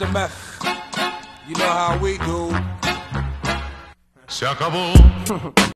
crystal meth. You know how we do. Se acabó.